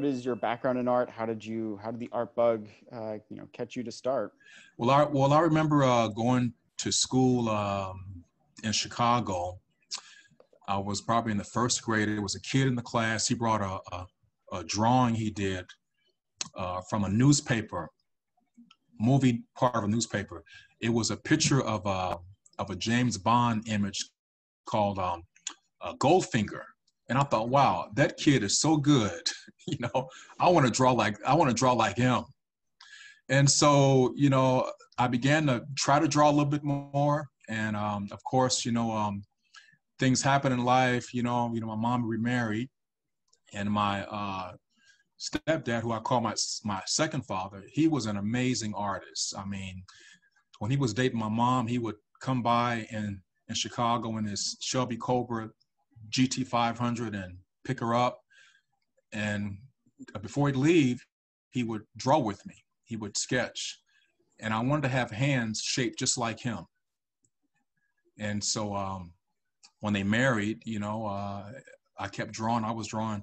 what is your background in art? How did you, how did the art bug, uh, you know, catch you to start? Well, I, well, I remember uh, going to school um, in Chicago. I was probably in the first grade. There was a kid in the class. He brought a, a, a drawing he did uh, from a newspaper, movie part of a newspaper. It was a picture of a, of a James Bond image called um, Goldfinger and I thought, wow, that kid is so good. you know, I want to draw like I want to draw like him. And so, you know, I began to try to draw a little bit more. And um, of course, you know, um, things happen in life. You know, you know, my mom remarried, and my uh, stepdad, who I call my my second father, he was an amazing artist. I mean, when he was dating my mom, he would come by in in Chicago in his Shelby Cobra GT500 and pick her up. And before he'd leave, he would draw with me. He would sketch. And I wanted to have hands shaped just like him. And so um, when they married, you know, uh, I kept drawing. I was drawing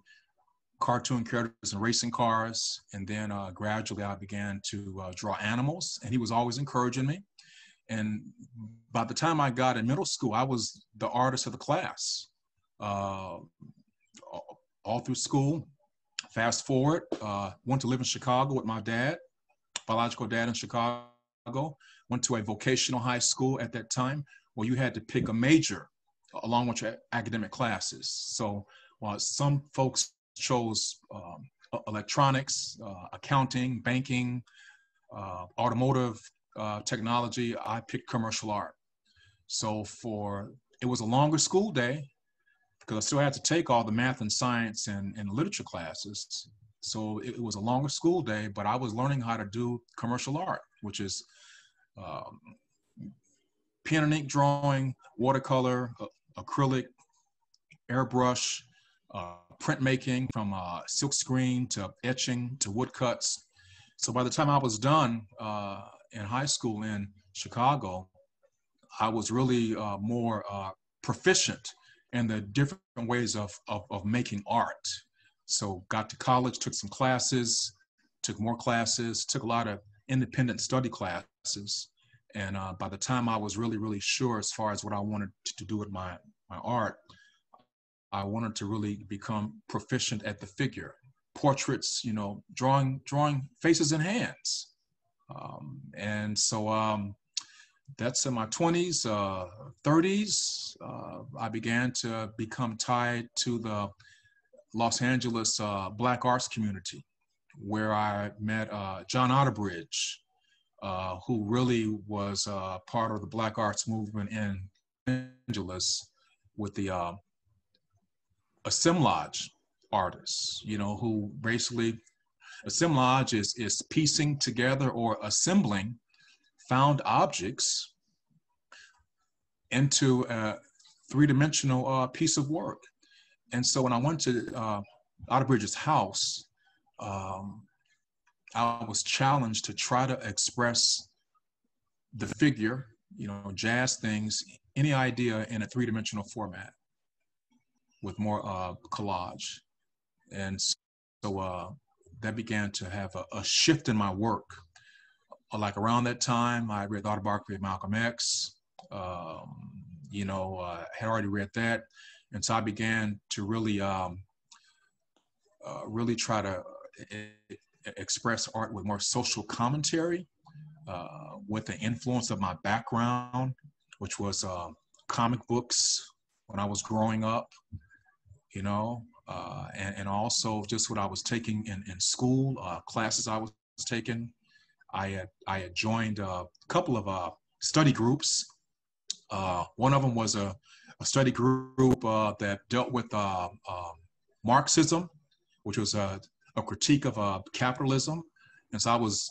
cartoon characters and racing cars. And then uh, gradually I began to uh, draw animals. And he was always encouraging me. And by the time I got in middle school, I was the artist of the class uh, all through school. Fast forward, uh, went to live in Chicago with my dad, biological dad in Chicago. Went to a vocational high school at that time where you had to pick a major along with your academic classes. So while some folks chose um, electronics, uh, accounting, banking, uh, automotive uh, technology, I picked commercial art. So for it was a longer school day, because I still had to take all the math and science and, and literature classes. So it, it, was a longer school day, but I was learning how to do commercial art, which is um, pen and ink drawing, watercolor, uh, acrylic, airbrush, uh, printmaking from uh, silk screen to etching to woodcuts. So by the time I was done uh, in high school in Chicago, I was really uh, more uh, proficient and the different ways of, of, of making art. So got to college, took some classes, took more classes, took a lot of independent study classes. And uh, by the time I was really, really sure as far as what I wanted to do with my, my art, I wanted to really become proficient at the figure, portraits, you know, drawing, drawing faces and hands. Um, and so um, that's in my 20s, uh, 30s. Uh, I began to become tied to the Los Angeles uh, Black arts community, where I met uh, John Outterbridge, uh, who really was uh, part of the Black arts movement in Angeles with the assemblage artists, you know, who basically assemblage is, is piecing together or assembling found objects into a three-dimensional uh, piece of work. And so when I went to uh, Outterbridge's house, um, I was challenged to try to express the figure, you know, jazz things, any idea in a three-dimensional format with more uh, collage. And so uh, that began to have a, a shift in my work like around that time, I read the autobiography of Malcolm X. Um, you know, uh, had already read that, and so I began to really, um, uh, really try to uh, express art with more social commentary, uh, with the influence of my background, which was uh, comic books when I was growing up. You know, uh, and, and also just what I was taking in, in school, classes I was taking, I had I had joined a couple of uh, study groups. Uh, one of them was a, a study group uh, that dealt with uh, um, Marxism, which was a, a critique of uh, capitalism. And so I was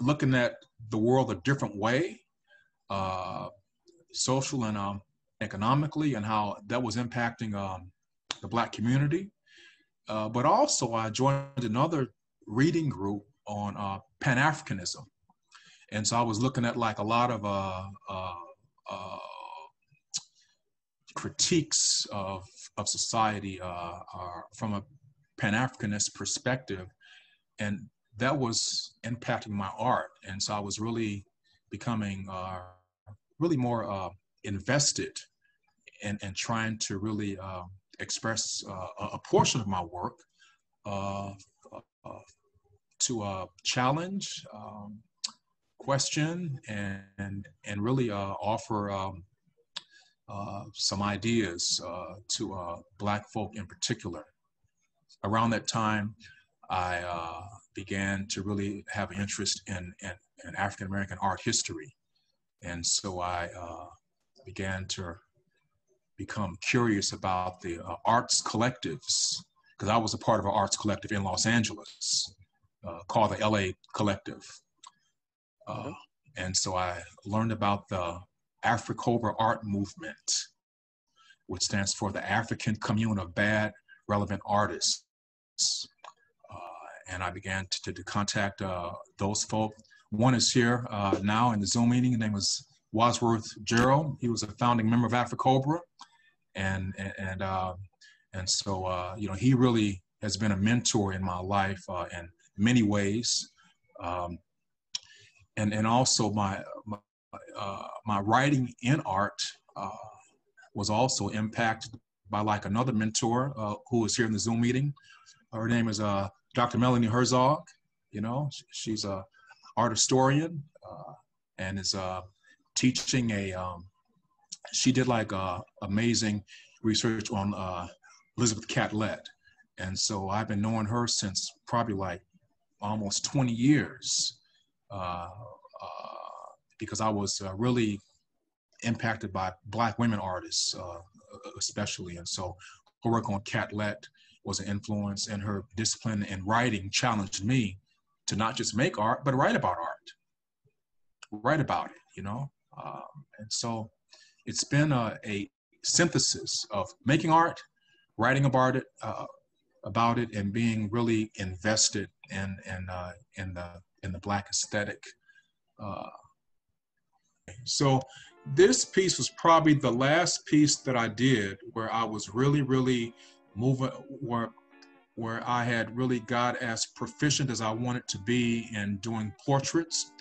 looking at the world a different way, uh, social and um, economically, and how that was impacting um, the Black community. but also, I joined another reading group on uh, Pan Africanism, and so I was looking at like a lot of uh, uh, uh critiques of of society uh, from a Pan Africanist perspective, and that was impacting my art. And so I was really becoming really more invested in, in trying to really express uh, a portion of my work uh, uh, to challenge, um, question, and and really offer um, some ideas to Black folk in particular. Around that time, I began to really have an interest in, in, in African American art history. And so I uh, began to become curious about the uh, arts collectives, because I was a part of an arts collective in Los Angeles uh, called the LA Collective. Uh, and so I learned about the AfriCOBRA art movement, which stands for the African Commune of Bad Relevant Artists and I began to, to contact uh, those folk. One is here uh, now in the Zoom meeting. His name was Wadsworth Jarrell. He was a founding member of AfriCOBRA, and and and, uh, and so uh, you know he really has been a mentor in my life uh, in many ways, um, and and also my my, uh, my writing in art was also impacted by like another mentor who was here in the Zoom meeting. Her name is uh, Dr. Melanie Herzog, you know, she's a art historian uh, and is uh, teaching a, um, she did like uh, amazing research on uh, Elizabeth Catlett. And so I've been knowing her since probably like almost 20 years uh, uh, because I was really impacted by Black women artists, especially. And so her work on Catlett was an influence and her discipline in writing challenged me to not just make art but write about art write about it you know um, and so it's been a, a, synthesis of making art writing about it uh, about it and being really invested in in uh, in the in the black aesthetic uh, so this piece was probably the last piece that I did where I was really, really moving where where I had really got as proficient as I wanted to be in doing portraits.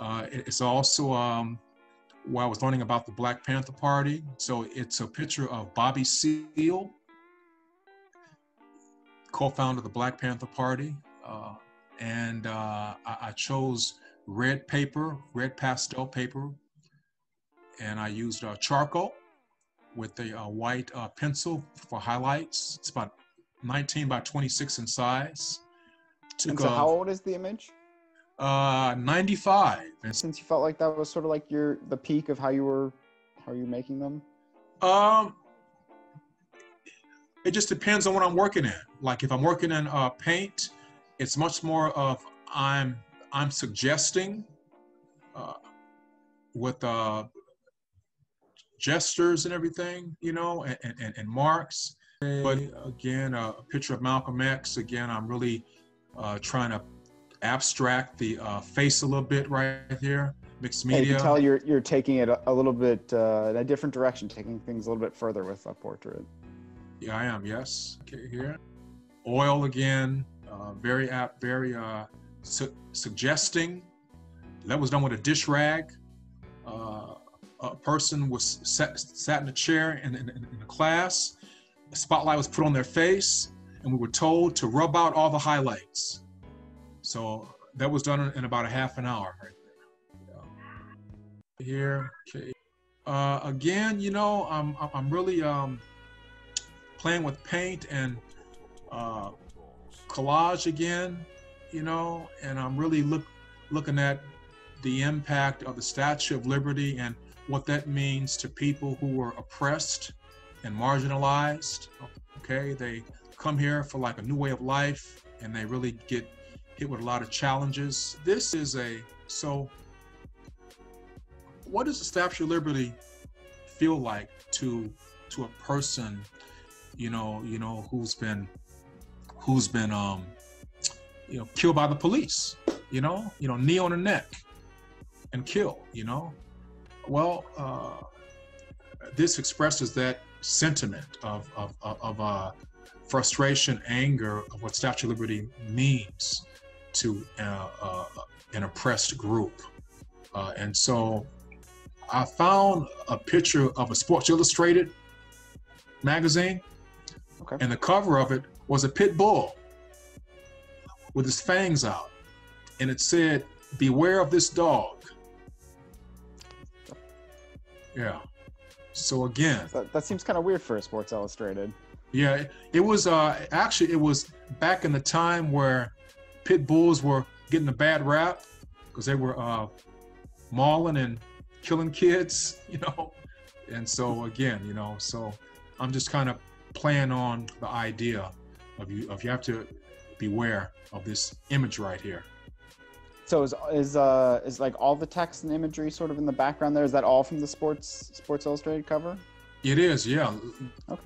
Uh, it's also um, where I was learning about the Black Panther Party. So it's a picture of Bobby Seale, co-founder of the Black Panther Party. Uh, and uh, I, I, chose red paper, red pastel paper, and I used uh, charcoal with a, uh, white uh, pencil for highlights. It's about 19 by 26 in size. Took, and so, how old is the image? Uh, 95. And since you felt like that was sort of like your the peak of how you were, how you making them. Um, it just depends on what I'm working in. Like if I'm working in uh, paint, it's much more of I'm I'm suggesting uh, with uh, gestures and everything, you know, and, and, and marks. But again, uh, a picture of Malcolm X. Again, I'm really uh, trying to abstract the uh, face a little bit right here. Mixed media. you can tell you're you're taking it a, a little bit uh, in a different direction, taking things a little bit further with a portrait. Yeah, I am. Yes. Okay, here. Oil again. Uh, very apt. Very uh, su- suggesting. That was done with a dish rag Uh, a person was sat, sat in a chair in, in, in a class, a spotlight was put on their face, and we were told to rub out all the highlights. So that was done in about a half an hour right there. Here, okay. Uh, again, you know, I'm, I'm really um, playing with paint and uh, collage again, you know, and I'm really look, looking at the impact of the Statue of Liberty and what that means to people who were oppressed and marginalized. Okay, they come here for like a new way of life and they really get hit with a lot of challenges. This is a so what does the Statue of Liberty feel like to to a person, you know, you know, who's been who's been um you know killed by the police, you know, you know, knee on the neck and kill, you know, well, uh, this expresses that sentiment of, of, of, uh, frustration, anger of what Statue of Liberty means to uh, uh, an oppressed group. Uh, and so I found a picture of a Sports Illustrated magazine, Okay. and the cover of it was a pit bull with his fangs out, and it said, "Beware of this dog." Yeah. So again, That, that seems kind of weird for a Sports Illustrated. yeah, it, it was uh, actually it was back in the time where pit bulls were getting a bad rap because they were uh, mauling and killing kids, you know. And so again, you know, so I'm just kind of playing on the idea of you of you have to beware of this image right here. So is is uh is like all the text and imagery sort of in the background there? Is that all from the Sports Sports Illustrated cover? It is, yeah. Okay.